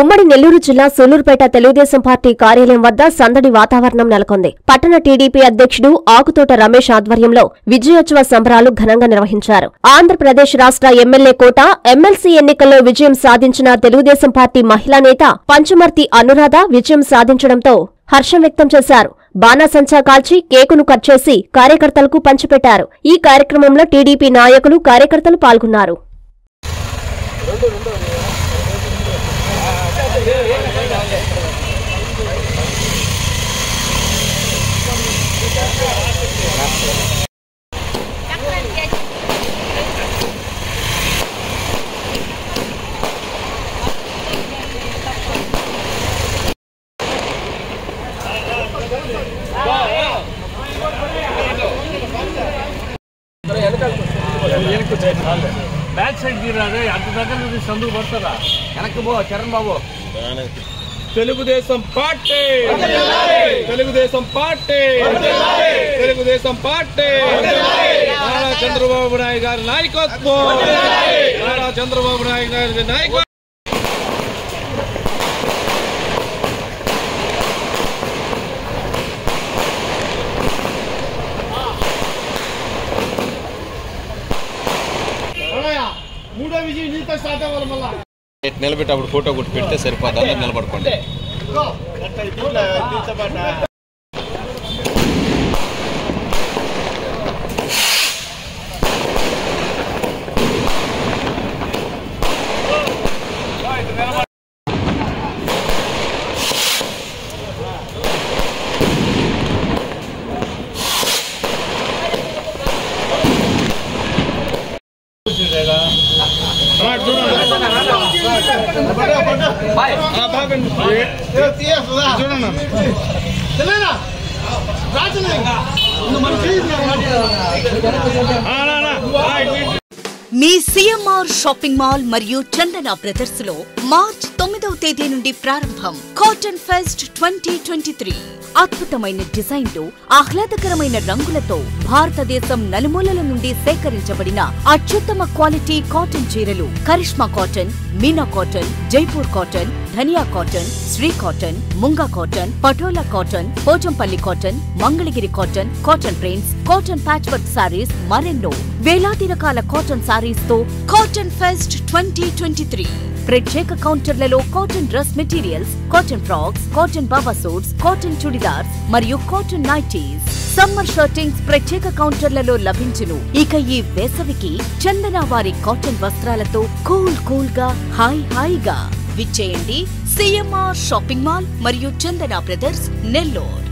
ఉమ్మడి నెల్లూరు జిల్లా సూలూరుపేట తెలుగుదేశం పార్టీ కార్యాలయం వద్ద సందడి వాతావరణం నెలకొంది. పట్టణ టీడీపీ అధ్యక్షుడు ఆకుతోట రమేష్ ఆధ్వర్యంలో విజయోత్సవ సంబరాలు ఘనంగా నిర్వహించారు. ఆంధ్రప్రదేశ్ రాష్ట్ర ఎమ్మెల్యే కోట ఎమ్మెల్సీ ఎన్నికల్లో విజయం సాధించిన తెలుగుదేశం పార్టీ మహిళా నేత పంచమర్తి అనురాధ విజయం సాధించడంతో హర్షం వ్యక్తం చేశారు. బాణాసంచా కాల్చి కేకును కట్ చేసి కార్యకర్తలకు పంచిపెట్టారు. ఈ కార్యక్రమంలో టీడీపీ నాయకులు కార్యకర్తలు పాల్గొన్నారు. ಬ್ಯಾಕ್ ಸೈಡ್ ನೀರಾದ್ರೆ ಅದು ತಗೊಂಡು ಸಂದು ಬರ್ತದ ಕೋ Charan Babu Telugu Desam party Telugu Desam party Telugu Desam party Nara Chandrababu Naidu గారి నాయకత్వం నారా చంద్రబాబు నాయుడు గారి నాయకత్వం మూడో విజయం నీతో స్టార్ట్ అవ్వాలి మళ్ళా నిలబెట్టి అప్పుడు ఫోటో కొట్టి పెడితే సరిపోతుంది అందరు నిలబడుకోండి మీ సిఎంఆర్ షాపింగ్ మాల్ మరియు చందన బ్రదర్స్లో మార్చ్ తొమ్మిదవ తేదీ నుండి ప్రారంభం. Cotton fest twenty twenty three అద్భుతమైన డిజైన్లు ఆహ్లాదకరమైన రంగులతో భారతదేశం నలుమూలల నుండి సేకరించబడిన అత్యుత్తమ క్వాలిటీ కాటన్ చీరలు. Karishma cotton Meena cotton Jaipur cotton Dhaniya cotton Shri cotton Munga cotton Patola cotton Pochampalli cotton Mangalagiri cotton cotton prints cotton patch work saris మరెన్నో వేలాది రకాల cotton సారీస్తో cotton fest twenty twenty three. ప్రత్యేక కౌంటర్లలో cotton dress materials cotton frocks cotton బాబా suits cotton churidars మరియు cotton nighties. Summer shirtings ప్రత్యేక కౌంటర్లలో లభించును. ఇక ఈ వేసవికి చందన వారి కాటన్ వస్త్రాలతో కూల్ కూల్గా హాయ్ హాయిగా విచ్చేయండి. సిఎంఆర్ షాపింగ్ మాల్ మరియు చందన బ్రదర్స్ నెల్లూరు.